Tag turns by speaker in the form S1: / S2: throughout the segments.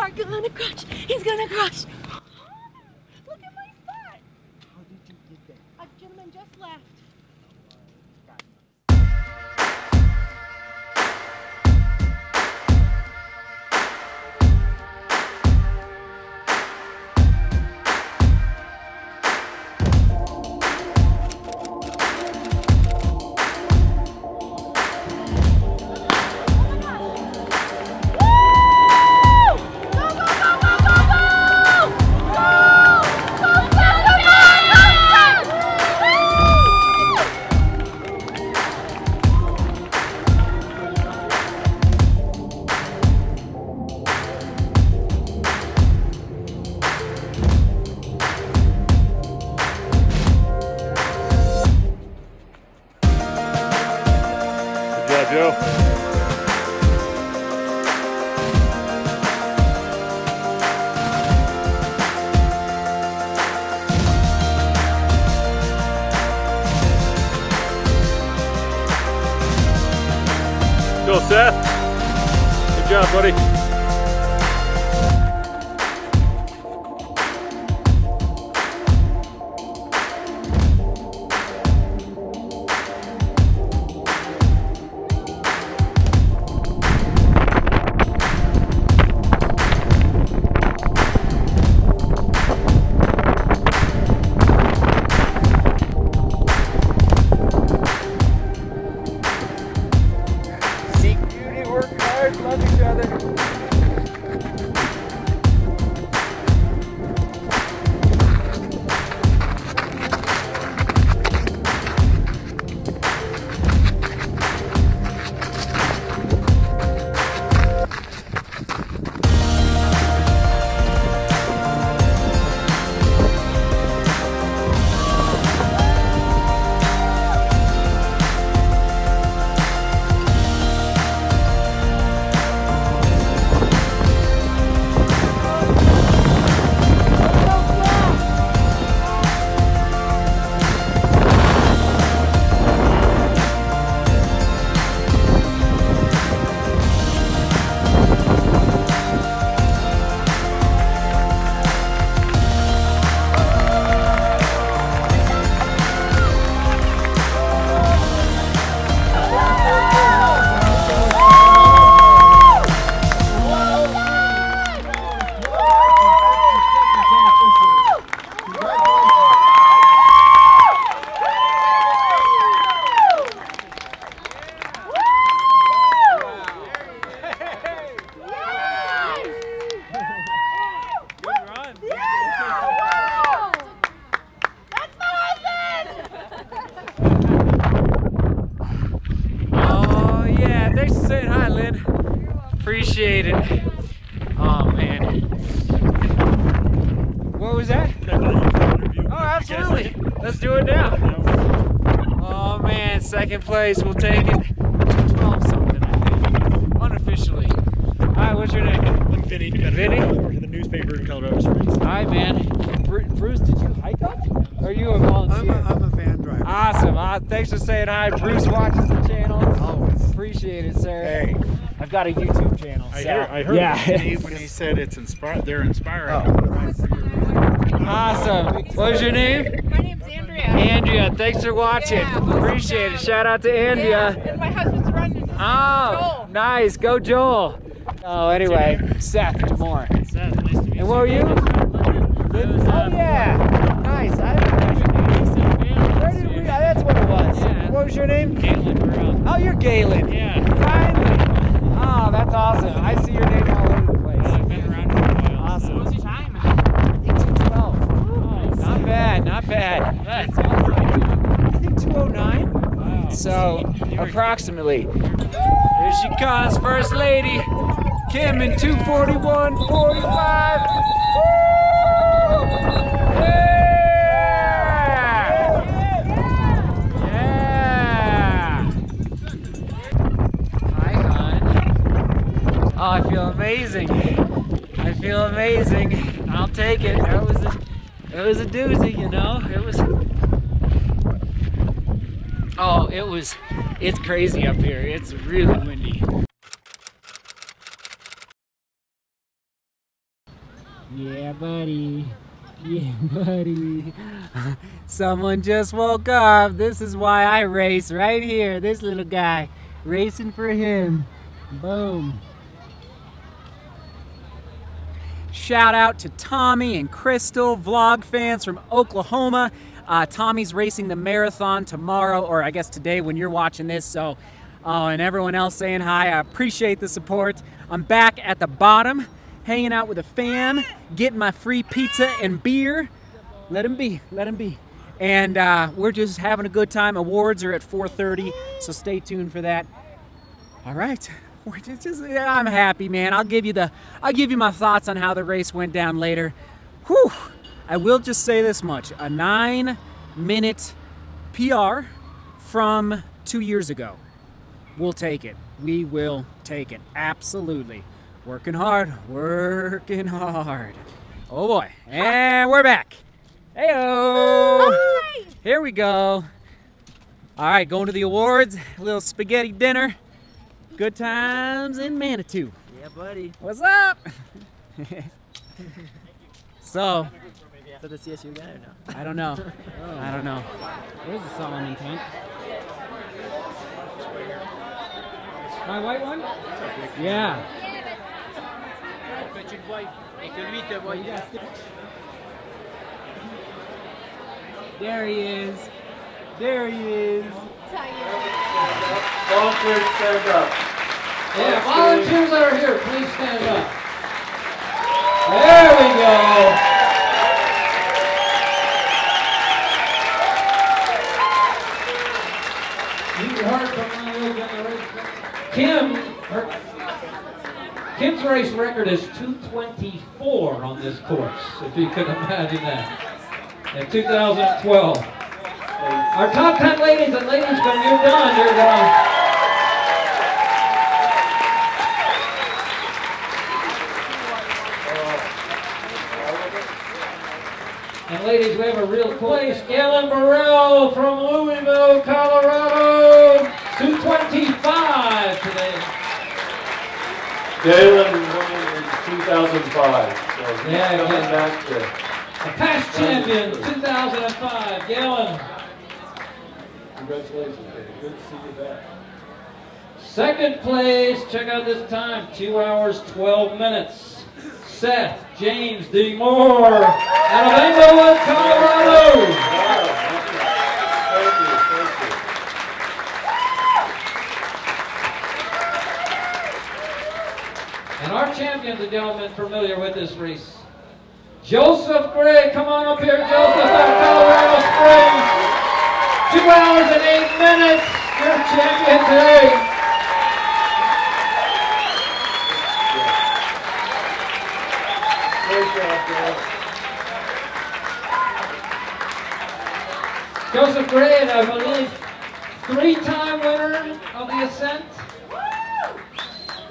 S1: are gonna crush. He's gonna crush.
S2: Seth. Good job, buddy.
S3: Oh yeah, thanks for saying hi, Lynn. Appreciate it. Oh man. What was that? Oh, absolutely. Let's do it now. Oh man, second place. We'll take it. 12 something, I think. Unofficially. Hi, what's your name?
S2: I'm Vinny.
S3: Vinny?
S2: I work in the newspaper in Colorado Springs.
S3: Hi, man. Bru- Bruce, did you hike up? Or are you a volunteer?
S4: I'm a van driver.
S3: Awesome. Uh, thanks for saying hi. Bruce watches the channel.
S4: Always.
S3: Appreciate it, sir.
S4: Hey.
S3: I've got a YouTube channel.
S2: I
S3: so-
S2: hear- I heard
S3: Yeah.
S2: when he, when he said it's inspired, they're inspiring.
S3: awesome. What was your name?
S1: My name's Andrea.
S3: Andrea. Thanks for watching.
S1: Yeah.
S3: Appreciate it. Shout out to Andrea.
S1: And my husband's running.
S3: Oh,
S1: Joel.
S3: nice. Go Joel. Oh, anyway, Seth DeMoor. And what were you? Oh yeah, nice. I Where did we? Oh, that's what it was. What was your name?
S5: Caitlin Burrell.
S3: Oh, you're Galen.
S5: Yeah,
S3: Finally. Oh, that's awesome. I see your name all over the place.
S5: I've been around for a while.
S3: Awesome.
S5: What was your time?
S3: I think 212. Not bad, not bad.
S5: That's
S3: I think 209.
S5: Wow.
S3: So, approximately. Here she comes, First Lady. Kim in 241, 45. Yeah! Oh, I feel amazing. I feel amazing. I'll take it. That was a, it was a doozy, you know. It was. Oh, it was. It's crazy up here. It's really windy. Yeah, buddy. Yeah, buddy. Someone just woke up. This is why I race right here. This little guy. Racing for him. Boom. Shout out to Tommy and Crystal, vlog fans from Oklahoma. Uh, Tommy's racing the marathon tomorrow, or I guess today when you're watching this. So, uh, and everyone else saying hi. I appreciate the support. I'm back at the bottom, hanging out with a fam, getting my free pizza and beer. Let him be. Let him be. And uh, we're just having a good time. Awards are at 4:30, so stay tuned for that. All right. Just, just- I'm happy, man. I'll give you the I'll give you my thoughts on how the race went down later. Whew. I will just say this much. A 9-minute PR from 2 years ago. We'll take it. We will take it. Absolutely. Working hard. Working hard. Oh boy. And we're back. Heyo. Here we go. All right, going to the awards. A little spaghetti dinner. Good times in Manitou.
S4: Yeah, buddy.
S3: What's up? so,
S4: For the CSU guy or no?
S3: I don't know. Oh. I don't know. There's a Salomon tank. My white one? Yeah. There he is. There he is.
S4: Volunteers stand up.
S6: Yeah, volunteers that are here, please stand up. There we go. You heard from my little. Kim, her, Kim's race record is 224 on this course, if you could imagine that. In 2012. Our top 10 ladies and ladies, when you're done, you're gonna And ladies, we have a real place. Ellen Burrell from Louisville, Colorado. 225 today.
S7: Galen won in 2005. So he's
S6: Yeah,
S7: coming
S6: yeah.
S7: back to.
S6: A past champion, 2005. Galen.
S7: Congratulations, Dave. Good to see you back.
S6: Second place, check out this time, 2 hours, 12 minutes. Seth James DeMoor out of Englewood, Colorado.
S7: Wow. Thank you. Thank you.
S6: And our champions, a gentleman familiar with this race. Joseph Gray, come on up here, Joseph, out of Colorado Springs. Two hours and eight minutes. Your champion today. Joseph Gray, I believe, three-time winner of the Ascent.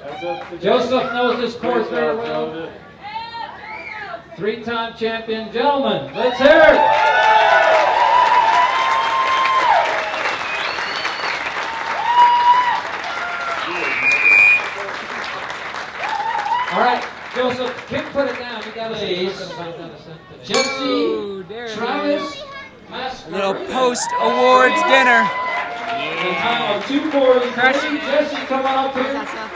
S7: That's up to
S6: Joseph knows this course very well.
S7: Joseph.
S6: Three-time champion, gentlemen. Let's hear it. All right, Joseph, Kim, put it down. You got to say something about that Ascent today. Jesse,
S3: Ooh,
S6: Travis,
S3: is.
S6: Master.
S3: Little post awards dinner.
S6: The time of 243.
S3: Crushing.
S6: Jesse, come on up here.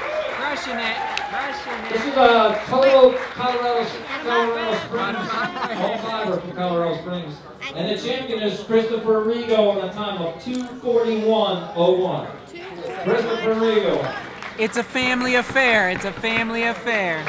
S3: Crushing it. Crushing
S6: This is a Toto, Colorado, Colorado Springs, home fiber from Colorado Springs. And the champion is Christopher Rigo on a time of 241.01. Christopher Rigo.
S3: It's a family affair. It's a family affair.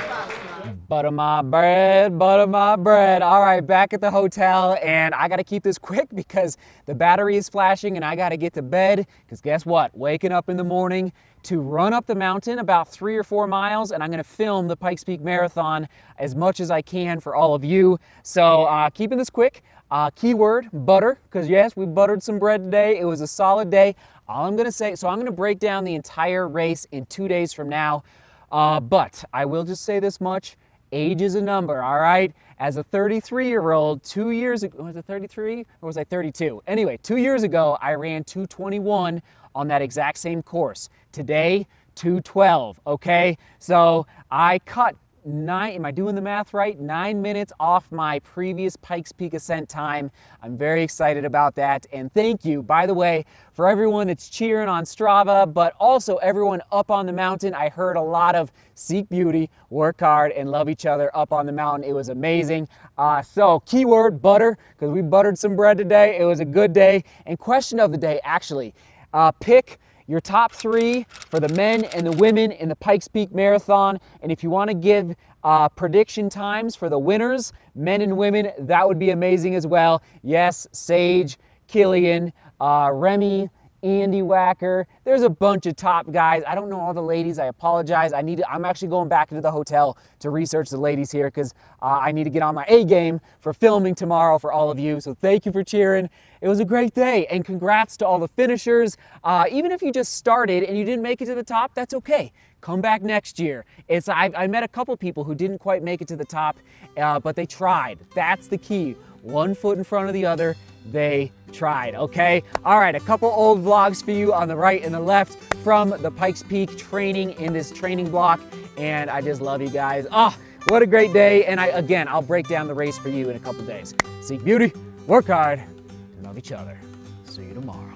S3: Butter my bread, butter my bread. All right, back at the hotel, and I gotta keep this quick because the battery is flashing and I gotta get to bed. Because guess what? Waking up in the morning to run up the mountain about three or four miles, and I'm gonna film the Pikes Peak Marathon as much as I can for all of you. So, uh, keeping this quick. Uh, keyword butter, because yes, we buttered some bread today. It was a solid day. All I'm gonna say, so I'm gonna break down the entire race in two days from now. Uh, but I will just say this much age is a number, all right? As a 33 year old, two years ago, was it 33 or was I 32? Anyway, two years ago, I ran 221 on that exact same course. Today, 212, okay? So I cut nine, am I doing the math right? Nine minutes off my previous Pikes Peak ascent time. I'm very excited about that. And thank you, by the way, for everyone that's cheering on Strava, but also everyone up on the mountain. I heard a lot of seek beauty, work hard, and love each other up on the mountain. It was amazing. Uh, so, keyword butter, because we buttered some bread today. It was a good day. And question of the day, actually, uh, pick your top three for the men and the women in the Pikes Peak Marathon. And if you want to give uh, prediction times for the winners, men and women, that would be amazing as well. Yes, Sage, Kilian, uh, Remy, Andy Wacker. There's a bunch of top guys. I don't know all the ladies. I apologize. I need to, I'm actually going back into the hotel to research the ladies here because uh, I need to get on my A game for filming tomorrow for all of you. So thank you for cheering. It was a great day and congrats to all the finishers. Uh, even if you just started and you didn't make it to the top, that's okay. Come back next year. It's I, I met a couple people who didn't quite make it to the top, uh, but they tried. That's the key. One foot in front of the other they tried, okay? All right, a couple old vlogs for you on the right and the left from the Pikes Peak training in this training block, and I just love you guys. Oh, what a great day, and I again, I'll break down the race for you in a couple days. Seek beauty, work hard, and love each other. See you tomorrow.